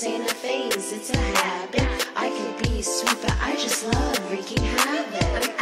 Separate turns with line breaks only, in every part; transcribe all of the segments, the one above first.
this ain't a phase, it's a habit. I could be sweet, but I just love wreaking havoc.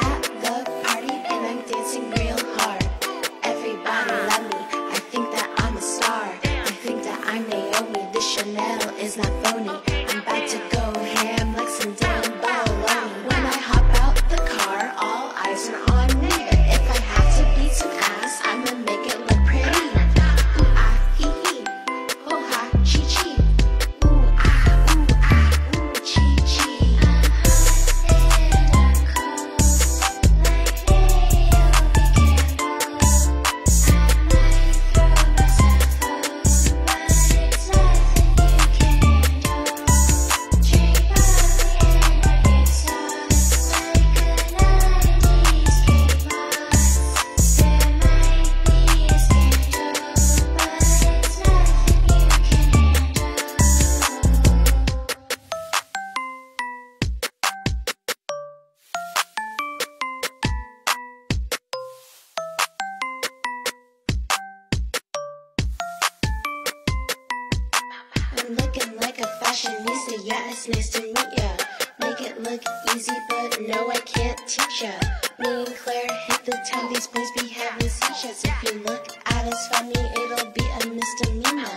musicians. If you look at us funny, it'll be a misdemeanor.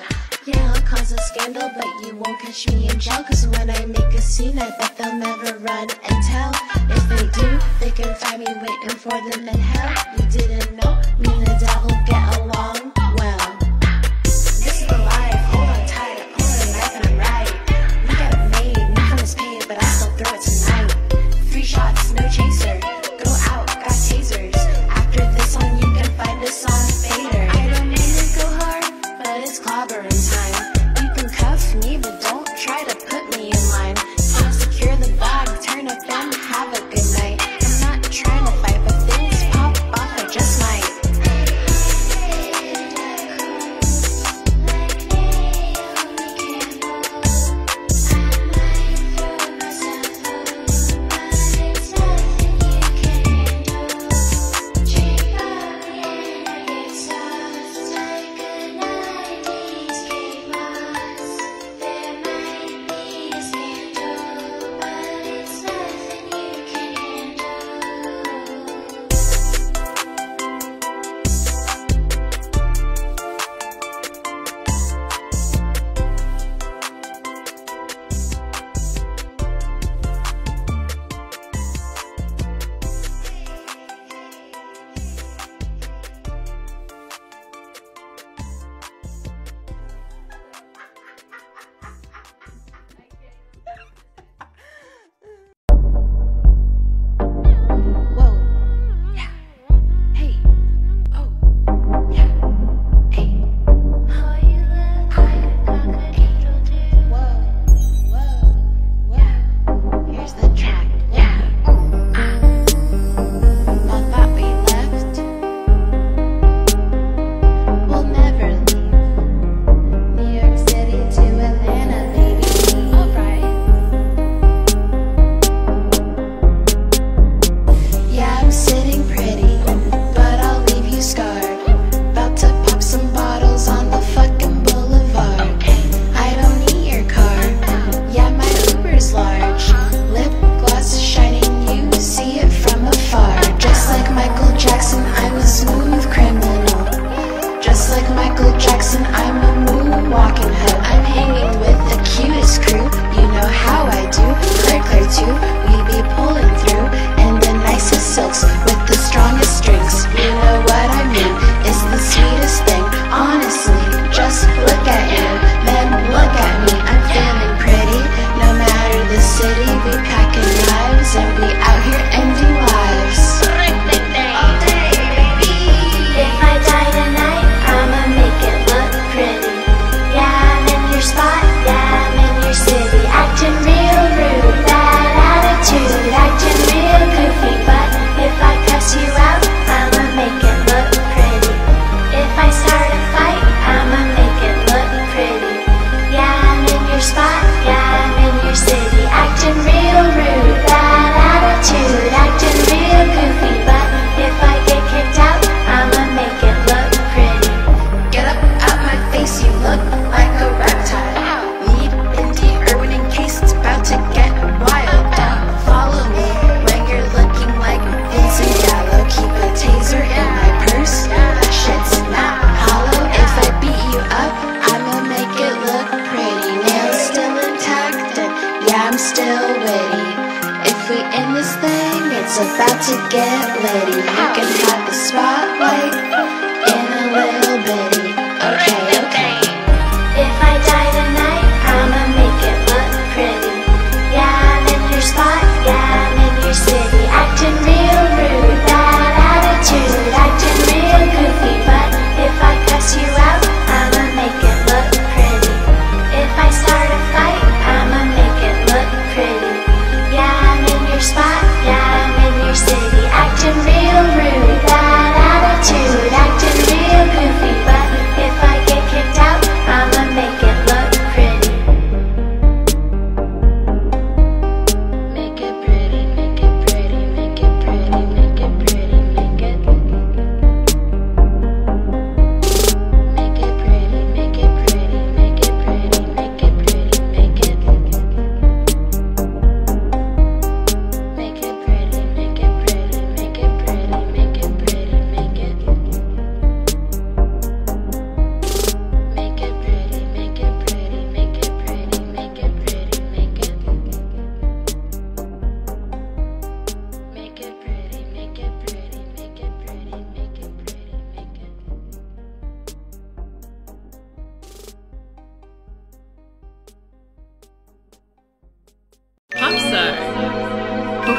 Yeah, I'll cause a scandal, but you won't catch me in jail. Cause when I make a scene, I bet they'll never run and tell. If they do, they can find me waiting for them in hell. You didn't know, me the devil, get away.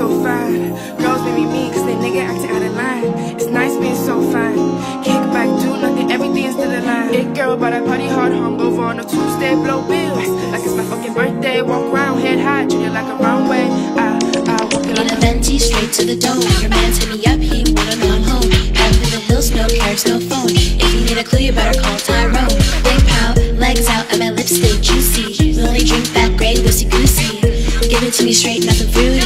so fine. Girls made me mean cause they nigga acting out of line. It's nice being so fine. Kick back, do nothing, everything's still alive. It girl, but I party hard, hungover on a Tuesday, blow bills. Like it's my fucking birthday, walk around, head high, treat like a runway. I, I walk it
In
like
a venti straight to the dome. Your man hit me up, he wanna know I'm home. Out in the hills, no carrots, no phone. If you need a clue, you better call Tyrone. Big pout, legs out, and my lips stay juicy. We only drink that gray loosey goosey. Give it to me straight, nothing fruity.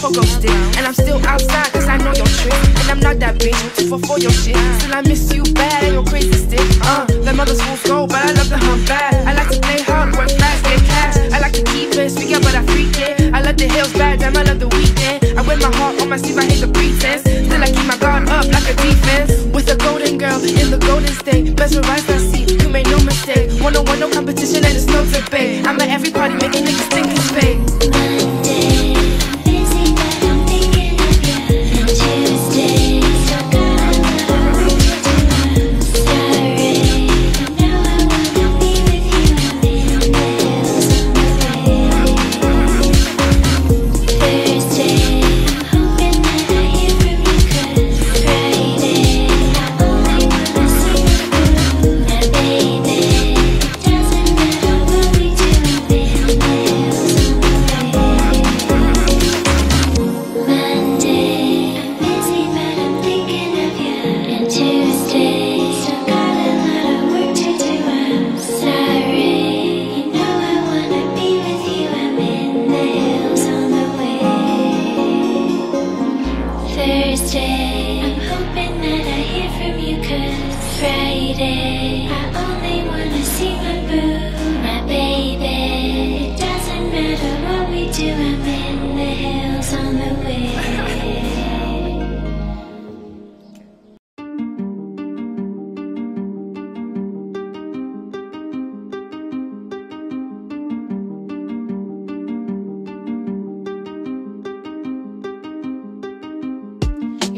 A
pogo stick. And I'm still outside, cause I know your trick. And I'm not that bitch, two for your shit. Still I miss you bad and your crazy stick. Uh, the mother's fools go, but I love the hump bad. I like to play hard, work fast, get cash. I like to keep it, speak out, but I freak it. I love the hills bad, damn, I love the weekend. I wear my heart on my sleeve, I hate the pretense. Still I keep my guard up like a defense. With a golden girl in the golden state. Mesmerized, I see, you made no mistake. One on one, no competition, and it's no debate. I'm at every party making niggas think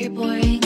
You're boring,